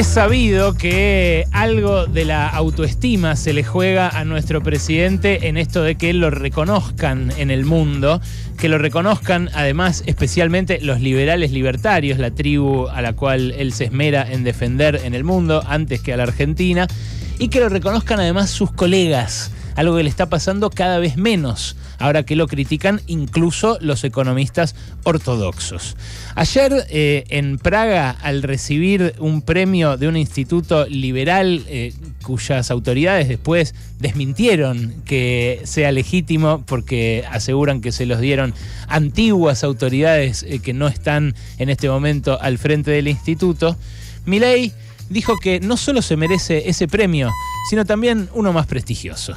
Es sabido que algo de la autoestima se le juega a nuestro presidente en esto de que lo reconozcan en el mundo, que lo reconozcan además especialmente los liberales libertarios, la tribu a la cual él se esmera en defender en el mundo antes que a la Argentina, y que lo reconozcan además sus colegas algo que le está pasando cada vez menos, ahora que lo critican incluso los economistas ortodoxos. Ayer eh, en Praga, al recibir un premio de un instituto liberal, eh, cuyas autoridades después desmintieron que sea legítimo porque aseguran que se los dieron antiguas autoridades eh, que no están en este momento al frente del instituto, Milei dijo que no solo se merece ese premio, sino también uno más prestigioso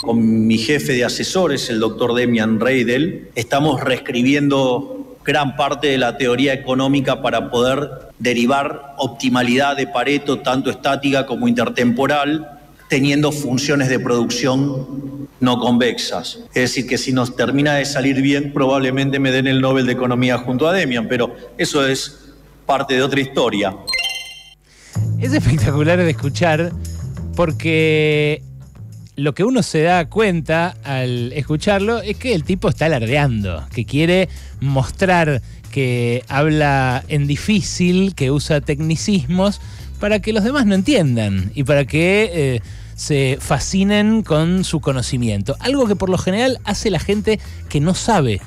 con mi jefe de asesores, el doctor Demian Reidel, estamos reescribiendo gran parte de la teoría económica para poder derivar optimalidad de Pareto, tanto estática como intertemporal, teniendo funciones de producción no convexas. Es decir, que si nos termina de salir bien, probablemente me den el Nobel de Economía junto a Demian, pero eso es parte de otra historia. Es espectacular de escuchar porque lo que uno se da cuenta al escucharlo es que el tipo está alardeando, que quiere mostrar que habla en difícil, que usa tecnicismos para que los demás no entiendan y para que eh, se fascinen con su conocimiento. Algo que por lo general hace la gente que no sabe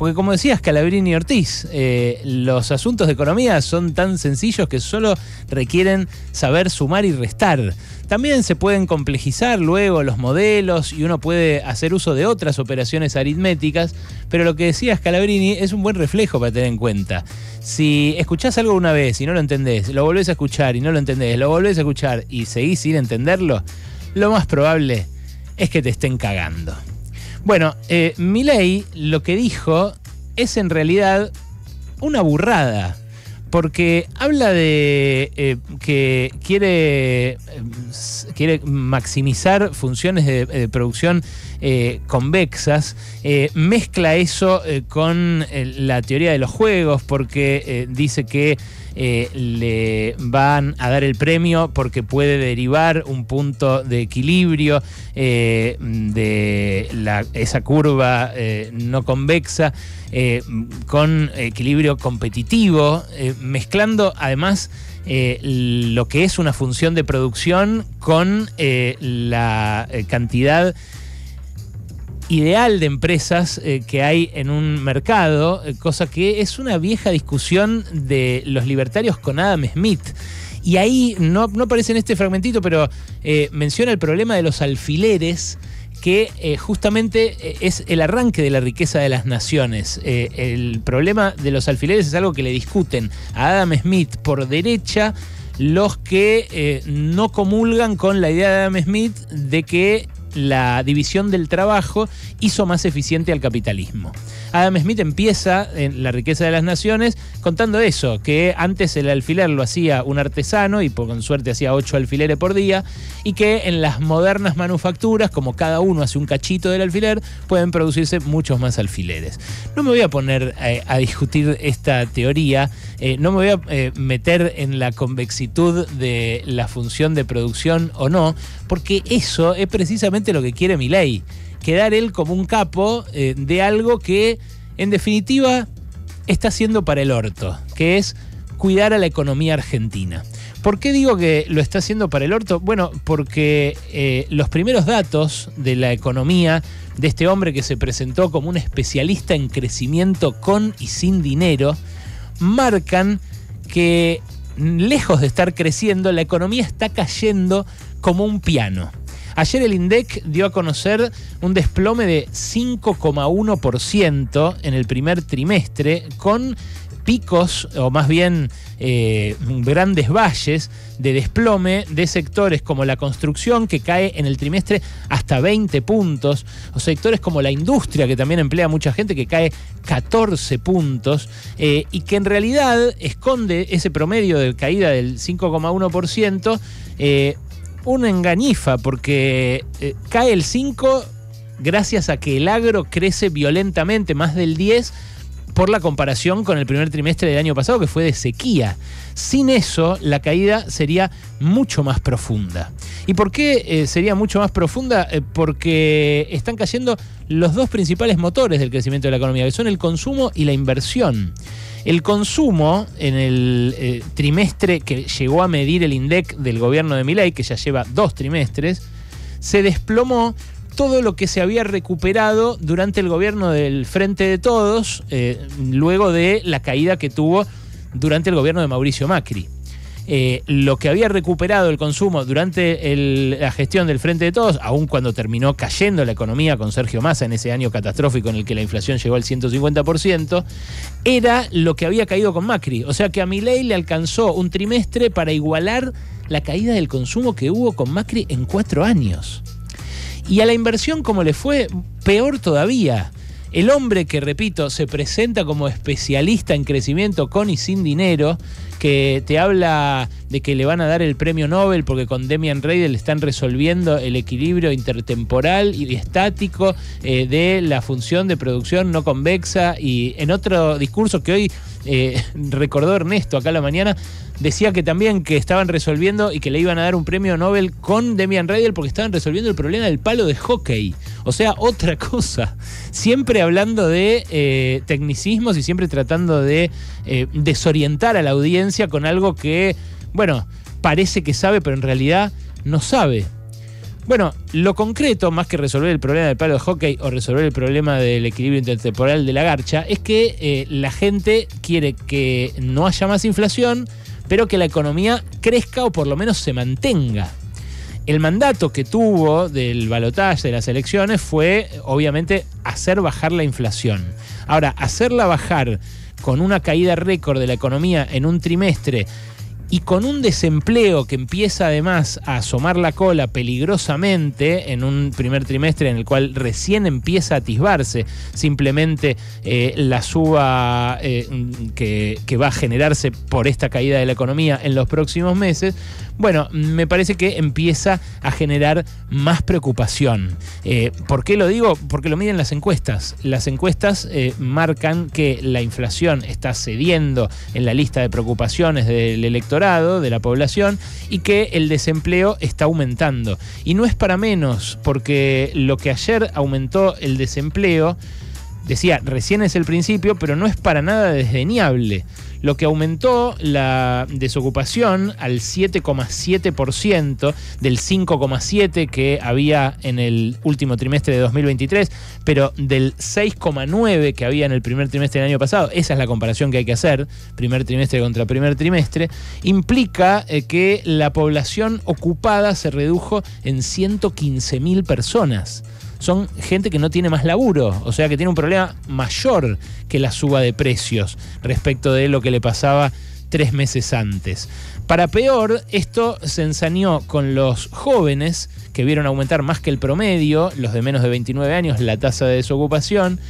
porque como decías, Calabrini y Ortiz, eh, los asuntos de economía son tan sencillos que solo requieren saber sumar y restar. También se pueden complejizar luego los modelos y uno puede hacer uso de otras operaciones aritméticas, pero lo que decía Scalabrini es un buen reflejo para tener en cuenta. Si escuchás algo una vez y no lo entendés, lo volvés a escuchar y no lo entendés, lo volvés a escuchar y seguís sin entenderlo, lo más probable es que te estén cagando. Bueno, eh, Milei lo que dijo es en realidad una burrada. Porque habla de eh, que quiere, eh, quiere maximizar funciones de, producción convexas, mezcla eso con la teoría de los juegos, porque dice que eh, le van a dar el premio porque puede derivar un punto de equilibrio eh, de esa curva eh, no convexa con equilibrio competitivo, mezclando además lo que es una función de producción con la cantidad ideal de empresas eh, que hay en un mercado, eh, cosa que es una vieja discusión de los libertarios con Adam Smith. Y ahí no, aparece en este fragmentito, pero eh, menciona el problema de los alfileres que justamente es el arranque de la riqueza de las naciones. el problema de los alfileres es algo que le discuten a Adam Smith por derecha los que no comulgan con la idea de Adam Smith de que la división del trabajo hizo más eficiente al capitalismo. Adam Smith empieza en La riqueza de las naciones contando eso, que antes el alfiler lo hacía un artesano y con suerte hacía ocho alfileres por día, y que en las modernas manufacturas, como cada uno hace un cachito del alfiler, pueden producirse muchos más alfileres. No me voy a poner eh, a discutir esta teoría, eh, no me voy a eh, meter en la convexitud de la función de producción o no, porque eso es precisamente lo que quiere mi ley quedar él como un capo eh, de algo que en definitiva está haciendo para el orto, que es cuidar a la economía argentina. ¿Por qué digo que lo está haciendo para el orto? Bueno, porque eh, los primeros datos de la economía de este hombre que se presentó como un especialista en crecimiento con y sin dinero, marcan que lejos de estar creciendo, la economía está cayendo como un piano. Ayer el INDEC dio a conocer un desplome de 5,1% en el primer trimestre, con picos, o más bien eh, grandes valles de desplome de sectores como la construcción, que cae en el trimestre hasta 20 puntos, o sectores como la industria, que también emplea mucha gente, que cae 14 puntos, eh, y que en realidad esconde ese promedio de caída del 5,1%. Eh, una engañifa porque eh, cae el 5 gracias a que el agro crece violentamente, más del 10, por la comparación con el primer trimestre del año pasado, que fue de sequía. Sin eso, la caída sería mucho más profunda. ¿Y por qué eh, sería mucho más profunda? Eh, porque están cayendo los dos principales motores del crecimiento de la economía, que son el consumo y la inversión. El consumo en el eh, trimestre que llegó a medir el INDEC del gobierno de Milei, que ya lleva dos trimestres, se desplomó todo lo que se había recuperado durante el gobierno del Frente de Todos, eh, luego de la caída que tuvo durante el gobierno de Mauricio Macri. Eh, lo que había recuperado el consumo durante la gestión del Frente de Todos, aun cuando terminó cayendo la economía con Sergio Massa en ese año catastrófico en el que la inflación llegó al 150%, era lo que había caído con Macri. O sea que a Milei le alcanzó un trimestre para igualar la caída del consumo que hubo con Macri en cuatro años. Y a la inversión, como le fue, peor todavía. El hombre que, repito, se presenta como especialista en crecimiento con y sin dinero, que te habla de que le van a dar el premio Nobel porque con Demian Reidel están resolviendo el equilibrio intertemporal y estático eh, de la función de producción no convexa. Y en otro discurso que hoy eh, recordó Ernesto acá la mañana, decía que también que estaban resolviendo y que le iban a dar un premio Nobel con Demian Reidel porque estaban resolviendo el problema del palo de hockey. O sea, otra cosa. Siempre hablando de eh, tecnicismos y siempre tratando de desorientar a la audiencia con algo que, bueno, parece que sabe, pero en realidad no sabe. Bueno, lo concreto, más que resolver el problema del palo de hockey o resolver el problema del equilibrio intertemporal de la garcha, es que eh, la gente quiere que no haya más inflación, pero que la economía crezca o por lo menos se mantenga. El mandato que tuvo del balotaje de las elecciones fue, obviamente, hacer bajar la inflación. Ahora, hacerla bajar con una caída récord de la economía en un trimestre y con un desempleo que empieza además a asomar la cola peligrosamente en un primer trimestre en el cual recién empieza a atisbarse simplemente eh, la suba eh, que, va a generarse por esta caída de la economía en los próximos meses, bueno, me parece que empieza a generar más preocupación. Eh, ¿Por qué lo digo? Porque lo miden las encuestas. Las encuestas marcan que la inflación está cediendo en la lista de preocupaciones del electorado, de la población, y que el desempleo está aumentando. Y no es para menos, porque lo que ayer aumentó el desempleo, decía, recién es el principio, pero no es para nada desdeñable. Lo que aumentó la desocupación al 7,7% del 5,7% que había en el último trimestre de 2023, pero del 6,9% que había en el primer trimestre del año pasado, esa es la comparación que hay que hacer, primer trimestre contra primer trimestre, implica eh, que la población ocupada se redujo en 115.000 personas son gente que no tiene más laburo, o sea que tiene un problema mayor que la suba de precios respecto de lo que le pasaba tres meses antes. Para peor, esto se ensañó con los jóvenes que vieron aumentar más que el promedio, los de menos de 29 años, la tasa de desocupación,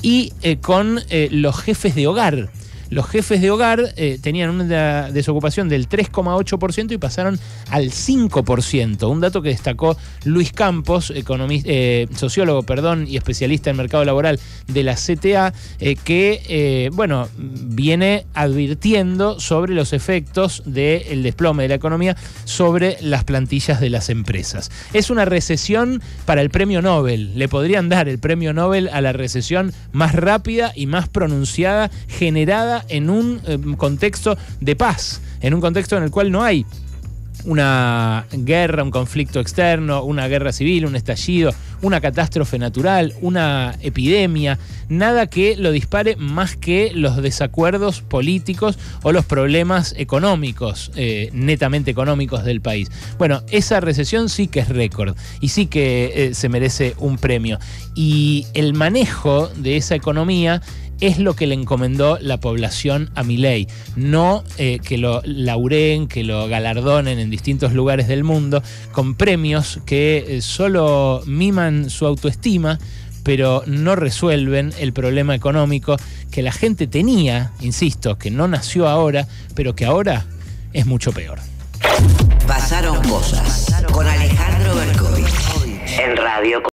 y eh, con eh, los jefes de hogar los jefes de hogar eh, tenían una desocupación del 3,8% y pasaron al 5%, un dato que destacó Luis Campos, eh, sociólogo perdón, y especialista en mercado laboral de la CTA, eh, que bueno, viene advirtiendo sobre los efectos del desplome de la economía sobre las plantillas de las empresas. Es una recesión para el premio Nobel, le podrían dar el premio Nobel a la recesión más rápida y más pronunciada generada en un eh, contexto de paz, en un contexto en el cual no hay una guerra, un conflicto externo, una guerra civil, un estallido, una catástrofe natural, una epidemia, nada que lo dispare más que los desacuerdos políticos o los problemas económicos, eh, netamente económicos del país. Bueno, esa recesión sí que es récord y sí que eh, se merece un premio. Y el manejo de esa economía es lo que le encomendó la población a Milei, no eh, que lo laureen, que lo galardonen en distintos lugares del mundo con premios que eh, solo miman su autoestima, pero no resuelven el problema económico que la gente tenía, insisto, que no nació ahora, pero que ahora es mucho peor. Pasaron cosas con Alejandro Berkovich en Radio